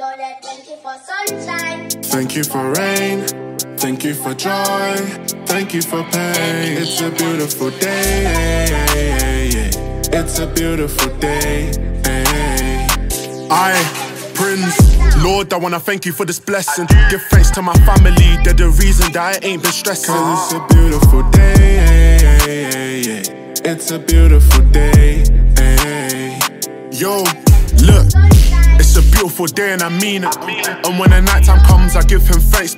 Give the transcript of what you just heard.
Lord, I thank you for sunshine. Thank you for rain. Thank you for joy. Thank you for pain. It's a beautiful day. It's a beautiful day. I, Prince, Lord, I wanna thank you for this blessing. Give thanks to my family, they're the reason that I ain't been stressing. Cause it's a beautiful day. It's a beautiful day. Yo, look, and I mean it. And when the nighttime comes, I give him thanks.